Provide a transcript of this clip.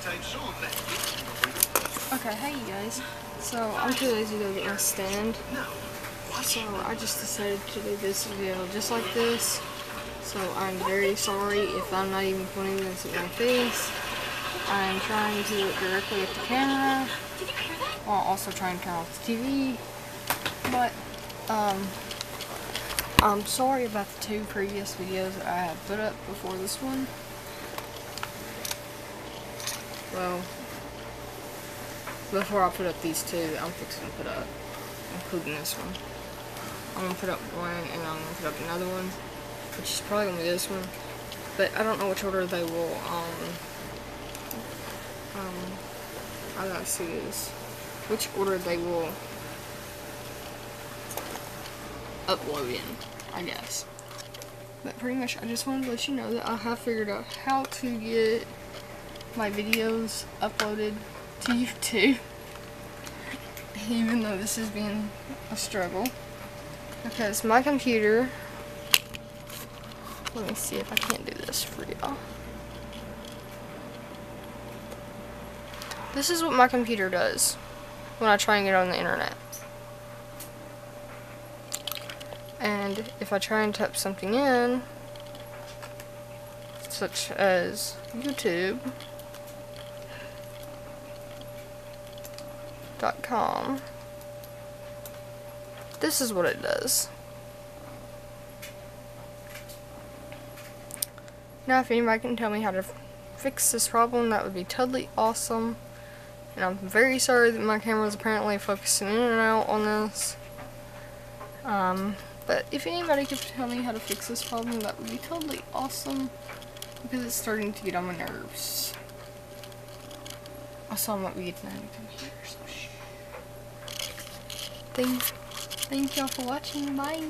anytime soon, then. Okay, hey you guys. So I'm too lazy to go get my stand. So I just decided to do this video just like this. So I'm very sorry if I'm not even pointing this at my face. I'm trying to look directly at the camera while also trying to turn off the TV. But um I'm sorry about the two previous videos that I had put up before this one. Well, before I put up these two, I'm fixing to put up, including this one. I'm gonna put up one and I'm gonna put up another one, which is probably gonna be this one. But I don't know which order they will, um, um, I gotta see this. Which order they will upload in, I guess. But pretty much, I just wanted to let you know that I have figured out how to get my videos uploaded to YouTube. Even though this has been a struggle. Because my computer, let me see if I can't do this for y'all. This is what my computer does when I try and get on the internet. And if I try and type something in, such as YouTube, com. This is what it does. Now if anybody can tell me how to fix this problem, that would be totally awesome. And I'm very sorry that my camera is apparently focusing in and out on this. Um, but if anybody could tell me how to fix this problem, that would be totally awesome. Because it's starting to get on my nerves. Also, I might be getting out of computer, so shh. Thank, thank y'all for watching. Bye.